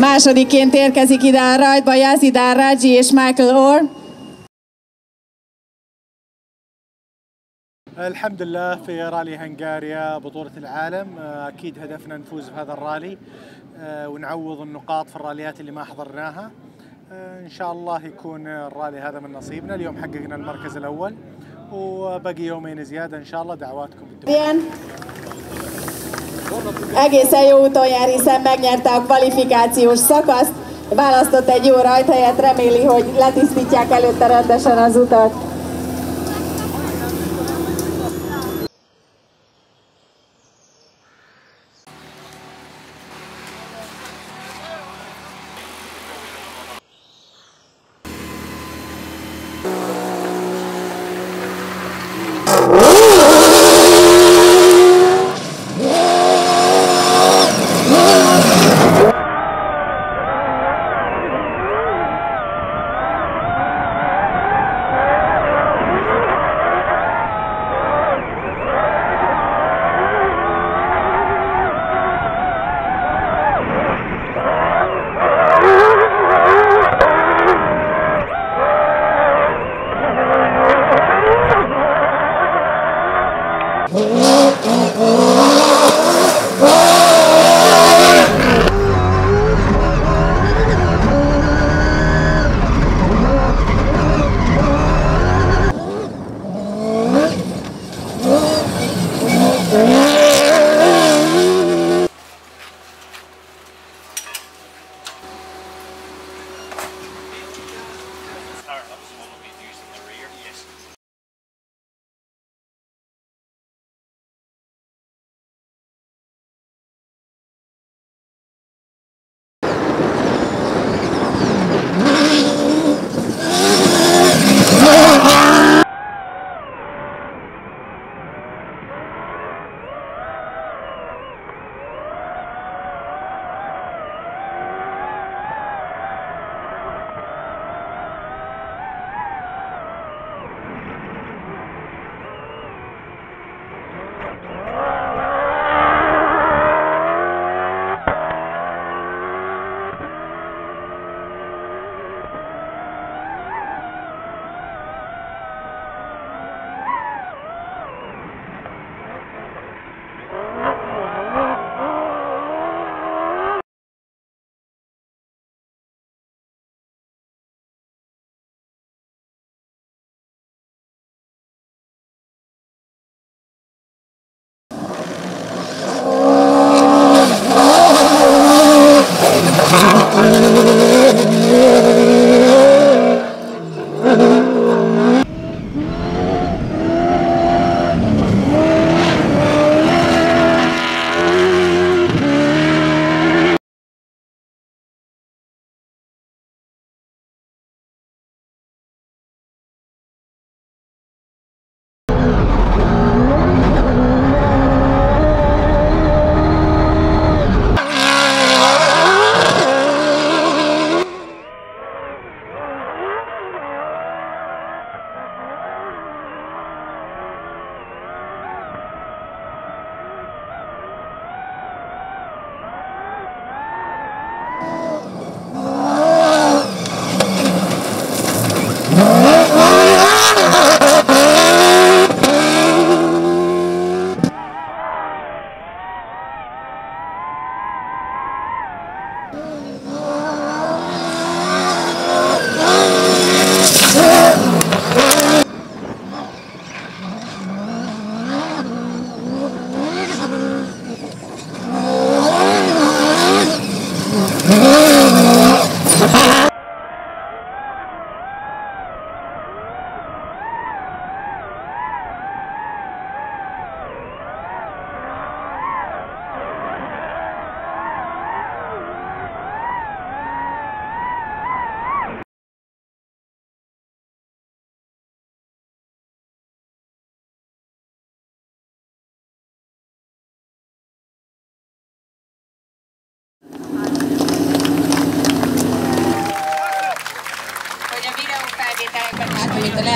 Másodiként érkezik ide a rajtba Yazid Raji és Michael Orr. الحمد لله في رالي هنغاريا بطولة العالم أكيد هدفنا نفوز بهذا الرالي ونعوض النقاط في الراليات اللي ما حضرناها إن شاء الله يكون الرالي هذا من نصيبنا اليوم حققنا المركز الأول وبقي يومين زيادة إن شاء الله دعواتكم. Egészen jó úton jár, hiszen megnyerte a kvalifikációs szakaszt, választott egy jó rajthelyet, reméli, hogy letisztítják előtte rendesen az utat. oh, oh, oh.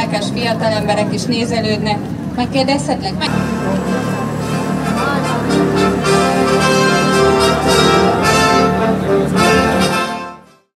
lelkes fiatal emberek is nézelődnek. Megkérdezhetlek? Meg...